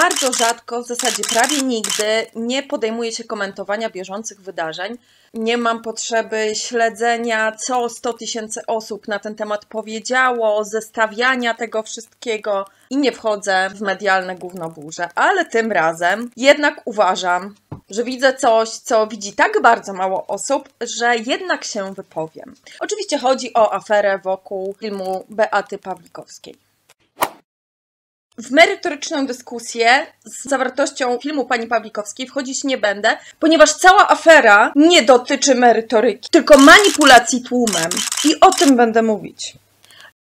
bardzo rzadko, w zasadzie prawie nigdy nie podejmuję się komentowania bieżących wydarzeń. Nie mam potrzeby śledzenia, co 100 tysięcy osób na ten temat powiedziało, zestawiania tego wszystkiego i nie wchodzę w medialne gównoburze. Ale tym razem jednak uważam, że widzę coś, co widzi tak bardzo mało osób, że jednak się wypowiem. Oczywiście chodzi o aferę wokół filmu Beaty Pawlikowskiej. W merytoryczną dyskusję z zawartością filmu pani Pawlikowskiej wchodzić nie będę, ponieważ cała afera nie dotyczy merytoryki, tylko manipulacji tłumem. I o tym będę mówić.